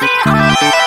Be a